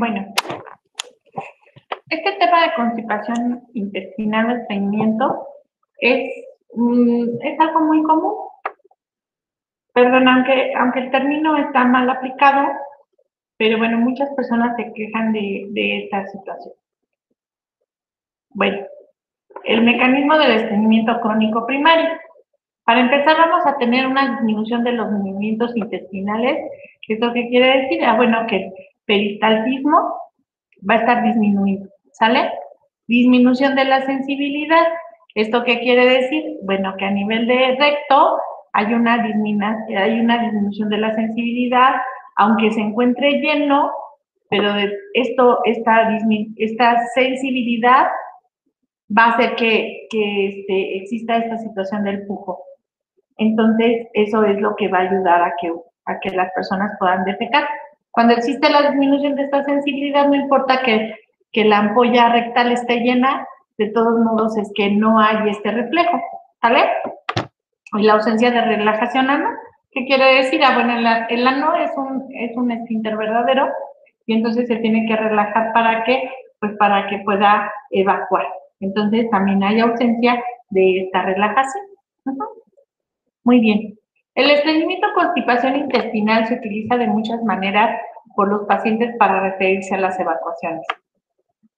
Bueno, este tema de constipación intestinal o estreñimiento es, mm, es algo muy común. Perdón, aunque, aunque el término está mal aplicado, pero bueno, muchas personas se quejan de, de esta situación. Bueno, el mecanismo del estreñimiento crónico primario. Para empezar, vamos a tener una disminución de los movimientos intestinales. ¿Esto qué quiere decir? Ah, bueno, que peristaltismo va a estar disminuido, ¿sale? Disminución de la sensibilidad. ¿Esto qué quiere decir? Bueno, que a nivel de recto hay una, hay una disminución de la sensibilidad, aunque se encuentre lleno, pero esto, esta, esta sensibilidad va a hacer que, este, exista esta situación del pujo. Entonces, eso es lo que va a ayudar a que, a que las personas puedan defecar. Cuando existe la disminución de esta sensibilidad, no importa que, que la ampolla rectal esté llena, de todos modos es que no hay este reflejo, ¿vale? Y la ausencia de relajación ano, ¿qué quiere decir? Ah, bueno, el, ano es un, es un esfínter verdadero y entonces se tiene que relajar para que, pues para que pueda evacuar. Entonces también hay ausencia de esta relajación. Muy bien. El estreñimiento constipación intestinal se utiliza de muchas maneras por los pacientes para referirse a las evacuaciones,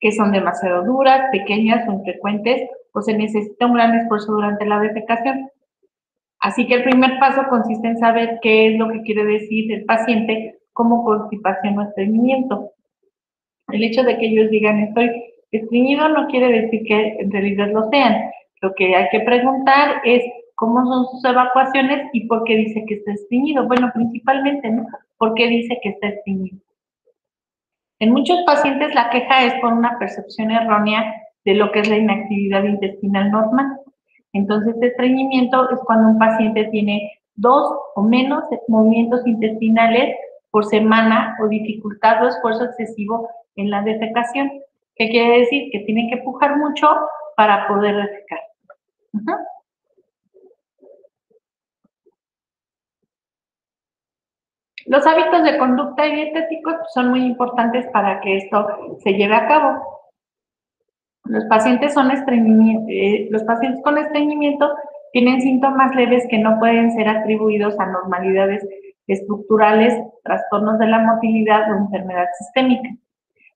que son demasiado duras, pequeñas o infrecuentes, o se necesita un gran esfuerzo durante la defecación. Así que el primer paso consiste en saber qué es lo que quiere decir el paciente como constipación o estreñimiento. El hecho de que ellos digan estoy estreñido no quiere decir que en realidad lo sean. Lo que hay que preguntar es cómo son sus evacuaciones y por qué dice que está estreñido. Bueno, principalmente, ¿no? ¿Por qué dice que está estreñido? En muchos pacientes la queja es por una percepción errónea de lo que es la inactividad intestinal normal. Entonces, este estreñimiento es cuando un paciente tiene dos o menos movimientos intestinales por semana o dificultad o esfuerzo excesivo en la defecación. ¿Qué quiere decir? Que tiene que pujar mucho para poder defecar. Los hábitos de conducta y dietéticos son muy importantes para que esto se lleve a cabo. Los pacientes, son eh, los pacientes con estreñimiento tienen síntomas leves que no pueden ser atribuidos a normalidades estructurales, trastornos de la motilidad o enfermedad sistémica.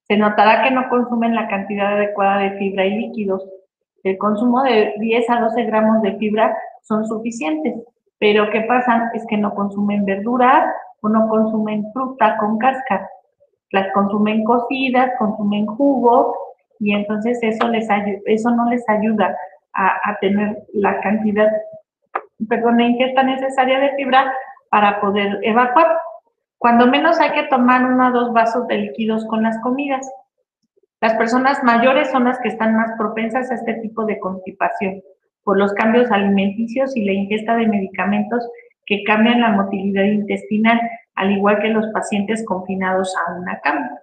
Se notará que no consumen la cantidad adecuada de fibra y líquidos. El consumo de 10 a 12 gramos de fibra son suficientes, pero ¿qué pasa? Es que no consumen verduras o no consumen fruta con cáscara. Las consumen cocidas, consumen jugos y entonces eso, les eso no les ayuda a, tener la cantidad, perdón, la ingesta necesaria de fibra para poder evacuar. Cuando menos hay que tomar uno o dos vasos de líquidos con las comidas. Las personas mayores son las que están más propensas a este tipo de constipación por los cambios alimenticios y la ingesta de medicamentos que cambian la motilidad intestinal, al igual que los pacientes confinados a una cama.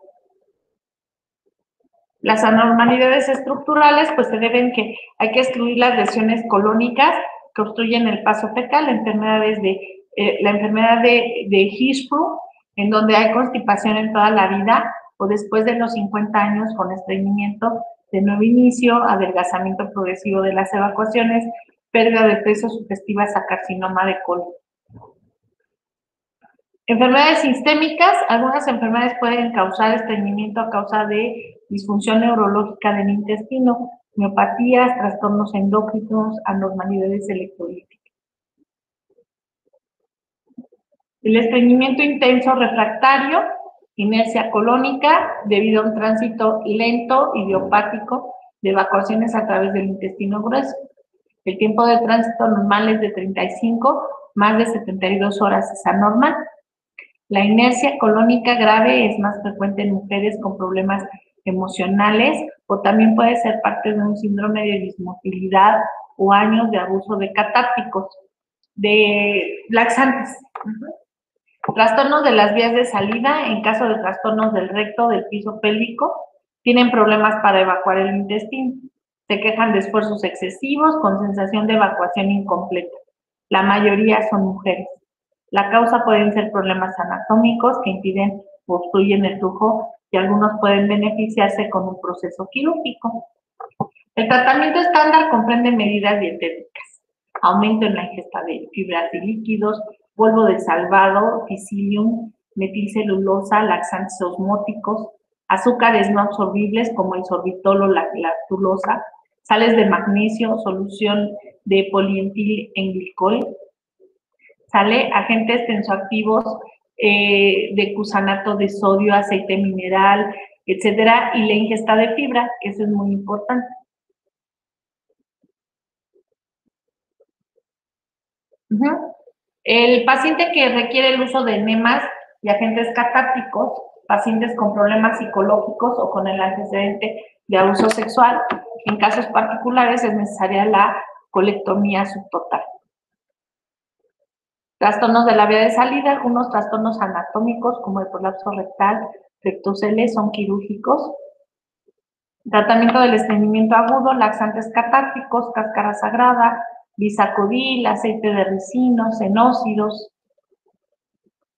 Las anormalidades estructurales, pues se deben que hay que excluir las lesiones colónicas que obstruyen el paso fecal, enfermedades de, eh, la enfermedad de, de Hirschsprung, en donde hay constipación en toda la vida o después de los 50 años con estreñimiento de nuevo inicio, adelgazamiento progresivo de las evacuaciones, pérdida de peso sugestiva a carcinoma de colon. Enfermedades sistémicas, algunas enfermedades pueden causar estreñimiento a causa de disfunción neurológica del intestino, miopatías, trastornos endócrinos, anormalidades electrolíticas. El estreñimiento intenso refractario, inercia colónica, debido a un tránsito lento idiopático de evacuaciones a través del intestino grueso. El tiempo de tránsito normal es de 35, más de 72 horas es anormal. La inercia colónica grave es más frecuente en mujeres con problemas emocionales o también puede ser parte de un síndrome de dismotilidad o años de abuso de catárticos, de laxantes. Trastornos de las vías de salida, en caso de trastornos del recto, del piso pélvico, tienen problemas para evacuar el intestino. Se quejan de esfuerzos excesivos con sensación de evacuación incompleta. La mayoría son mujeres. La causa pueden ser problemas anatómicos que impiden o obstruyen el flujo y algunos pueden beneficiarse con un proceso quirúrgico. El tratamiento estándar comprende medidas dietéticas, aumento en la ingesta de fibras y líquidos, polvo de salvado, psyllium, metilcelulosa, laxantes osmóticos, azúcares no absorbibles como el sorbitol o la lactulosa, sales de magnesio, solución de polientil en glicol, sale agentes tensoactivos eh, de cusanato de sodio, aceite mineral, etcétera, y la ingesta de fibra, que eso es muy importante. El paciente que requiere el uso de enemas y agentes catárticos, pacientes con problemas psicológicos o con el antecedente de abuso sexual, en casos particulares es necesaria la colectomía subtotal. Trastornos de la vía de salida, algunos trastornos anatómicos como el prolapso rectal, rectocele son quirúrgicos. Tratamiento del estreñimiento agudo, laxantes catárticos, cáscara sagrada, bisacodil, aceite de ricino, cenócidos,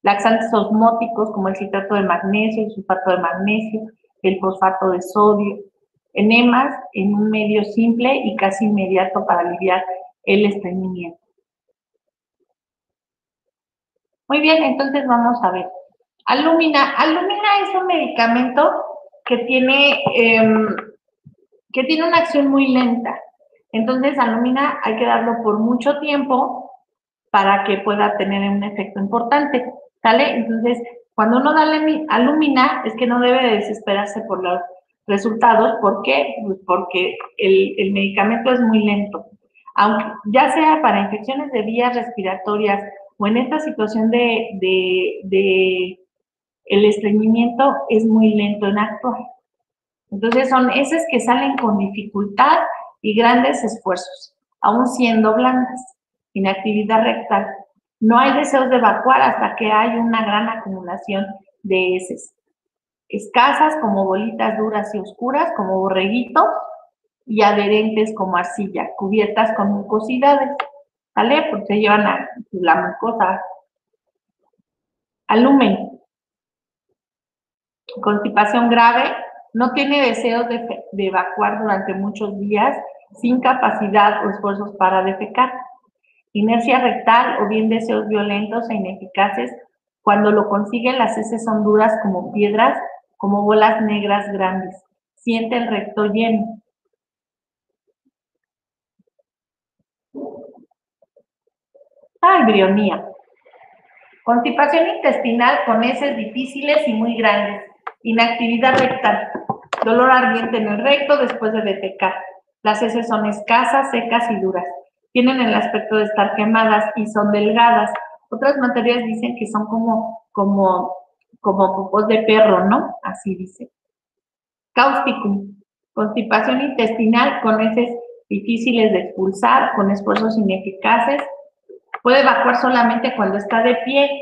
laxantes osmóticos como el citrato de magnesio, el sulfato de magnesio, el fosfato de sodio, enemas en un medio simple y casi inmediato para aliviar el estreñimiento. Muy bien, entonces vamos a ver. Alumina. Alumina es un medicamento que tiene, em, que tiene una acción muy lenta. Entonces, alumina hay que darlo por mucho tiempo para que pueda tener un efecto importante. ¿Sale? Entonces, cuando uno da alumina, es que no debe desesperarse por los resultados. ¿Por qué? Pues porque el, medicamento es muy lento. Aunque ya sea para infecciones de vías respiratorias o en esta situación de, de el estreñimiento, es muy lento en actuar. Entonces, son esas que salen con dificultad y grandes esfuerzos, aún siendo blandas, inactividad rectal. No hay deseos de evacuar hasta que hay una gran acumulación de heces. Escasas como bolitas duras y oscuras, como borreguitos, y adherentes como arcilla, cubiertas con mucosidades. ¿Vale? Porque se llevan a la mucosa. Alumen. Constipación grave. No tiene deseos de, de evacuar durante muchos días sin capacidad o esfuerzos para defecar. Inercia rectal o bien deseos violentos e ineficaces. Cuando lo consiguen, las heces son duras como piedras, como bolas negras grandes. Siente el recto lleno. Albrionía. Constipación intestinal con heces difíciles y muy grandes. Inactividad rectal. Dolor ardiente en el recto después de defecar. Las heces son escasas, secas y duras. Tienen el aspecto de estar quemadas y son delgadas. Otras materias dicen que son como, como, como pupos de perro, ¿no? Así dice. Causticum. Constipación intestinal con heces difíciles de expulsar, con esfuerzos ineficaces. Puede evacuar solamente cuando está de pie.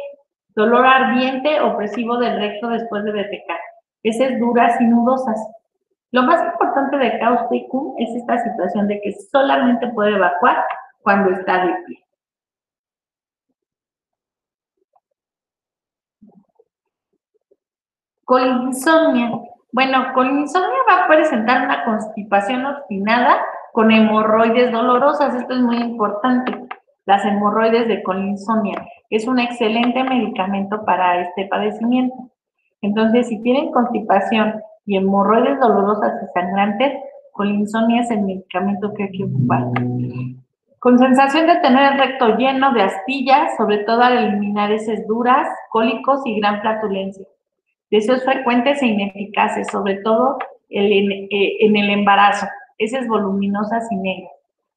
Dolor ardiente, opresivo del recto después de defecar. Heces duras y nudosas. Lo más importante de Causticum es esta situación de que solamente puede evacuar cuando está de pie. Colinsomnia. Bueno, colinsomnia va a presentar una constipación obstinada con hemorroides dolorosas. Esto es muy importante. Las hemorroides de colinsomnia es un excelente medicamento para este padecimiento. Entonces, si tienen constipación y hemorroides dolorosas y sangrantes, colinsomnia es el medicamento que hay que ocupar. Con sensación de tener el recto lleno de astillas, sobre todo al eliminar heces duras, cólicos y gran flatulencia. Deseos frecuentes e ineficaces, sobre todo eh, en el embarazo, heces voluminosas y negras.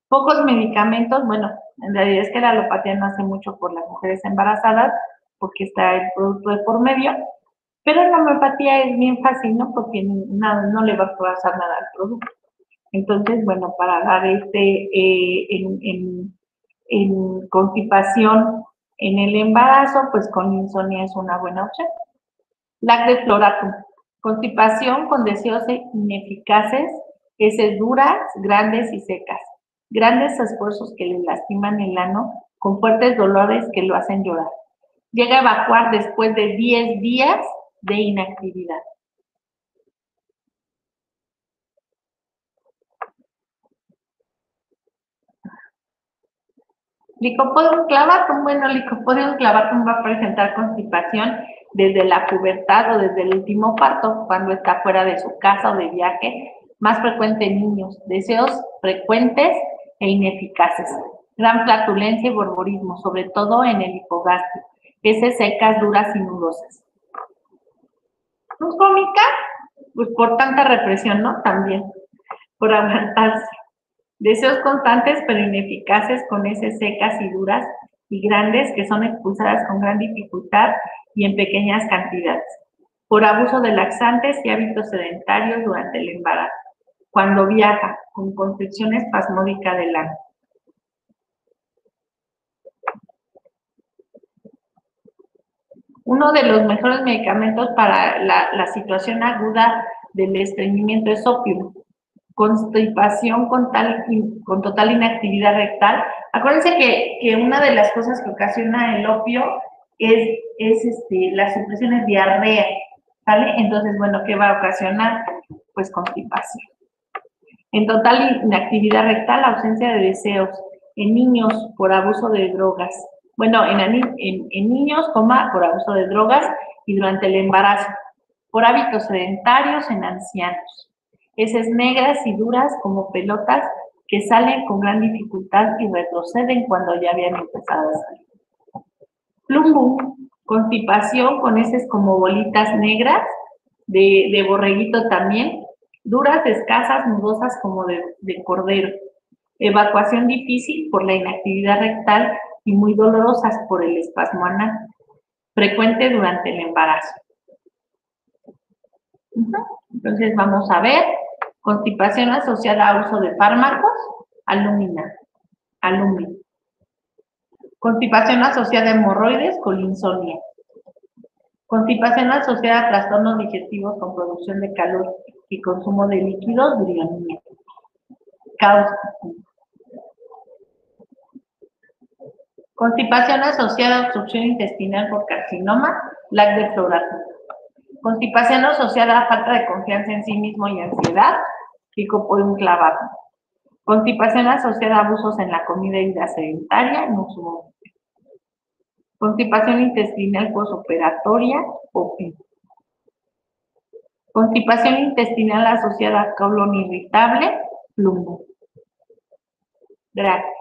Pocos medicamentos, bueno, en realidad es que la alopatía no hace mucho por las mujeres embarazadas, porque está el producto de por medio, pero la homeopatía es bien fácil, ¿no? Porque nada, no le va a pasar nada al producto. Entonces, bueno, para dar este eh, en, constipación en el embarazo, pues con insomnia es una buena opción. Lac de floratum. Constipación con deseos ineficaces, heces duras, grandes y secas grandes esfuerzos que le lastiman el ano, con fuertes dolores que lo hacen llorar. Llega a evacuar después de 10 días de inactividad. Licopodium clavatum, bueno, Licopodium clavatum va a presentar constipación desde la pubertad o desde el último parto, cuando está fuera de su casa o de viaje, más frecuente en niños, deseos frecuentes e ineficaces, gran flatulencia y borborismo, sobre todo en el hipogastrio, heces secas, duras y nudosas. ¿No cómica? Pues por tanta represión, ¿no? También, por aguantarse. Deseos constantes pero ineficaces con heces secas y duras y grandes que son expulsadas con gran dificultad y en pequeñas cantidades. Por abuso de laxantes y hábitos sedentarios durante el embarazo. Cuando viaja, con concepción espasmódica del ano. Uno de los mejores medicamentos para la, situación aguda del estreñimiento es opio constipación con, tal, con total inactividad rectal. Acuérdense que, que, una de las cosas que ocasiona el opio es, es este, las supresiones diarrea, ¿vale? Entonces, bueno, ¿qué va a ocasionar? Pues constipación. En total inactividad rectal, ausencia de deseos. En niños, por abuso de drogas. Bueno, en, en, niños, coma, por abuso de drogas y durante el embarazo. Por hábitos sedentarios en ancianos heces negras y duras como pelotas que salen con gran dificultad y retroceden cuando ya habían empezado a salir. Plumbum, constipación con heces como bolitas negras, de, de borreguito también, duras, escasas, nudosas como de, de cordero. Evacuación difícil por la inactividad rectal y muy dolorosas por el espasmo anal, frecuente durante el embarazo. Entonces vamos a ver Constipación asociada a uso de fármacos, alumina, alumina. Constipación asociada a hemorroides, colinsomnia. Constipación asociada a trastornos digestivos con producción de calor y consumo de líquidos, brionía. Causa. Constipación asociada a obstrucción intestinal por carcinoma, lac de florato. Constipación asociada a falta de confianza en sí mismo y ansiedad, un clavado. Constipación asociada a abusos en la comida y vida sedentaria, no sumo. Constipación intestinal posoperatoria, PI. Constipación intestinal asociada a colon irritable, plumbo. Gracias.